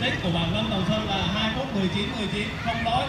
tích của bạn Lâm Đồng Sơn là 2 phút 19 19 không lỗi